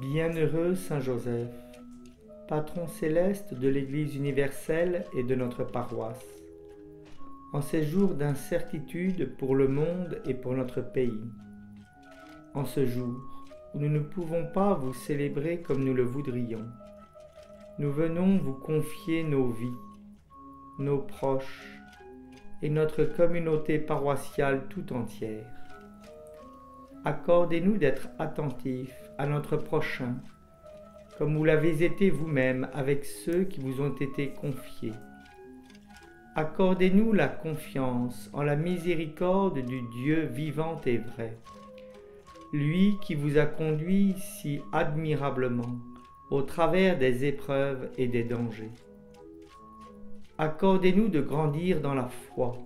Bienheureux Saint Joseph, patron céleste de l'Église universelle et de notre paroisse, en ces jours d'incertitude pour le monde et pour notre pays, en ce jour où nous ne pouvons pas vous célébrer comme nous le voudrions, nous venons vous confier nos vies, nos proches et notre communauté paroissiale tout entière. Accordez-nous d'être attentifs à notre prochain, comme vous l'avez été vous-même avec ceux qui vous ont été confiés. Accordez-nous la confiance en la miséricorde du Dieu vivant et vrai, lui qui vous a conduit si admirablement au travers des épreuves et des dangers. Accordez-nous de grandir dans la foi,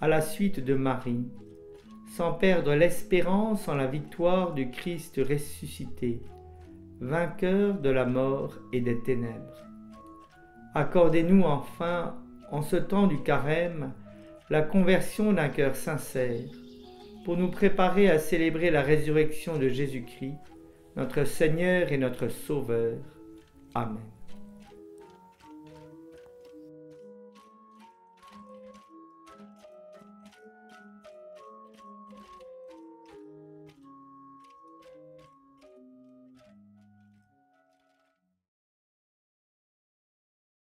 à la suite de Marie, sans perdre l'espérance en la victoire du Christ ressuscité, vainqueur de la mort et des ténèbres. Accordez-nous enfin, en ce temps du carême, la conversion d'un cœur sincère, pour nous préparer à célébrer la résurrection de Jésus-Christ, notre Seigneur et notre Sauveur. Amen.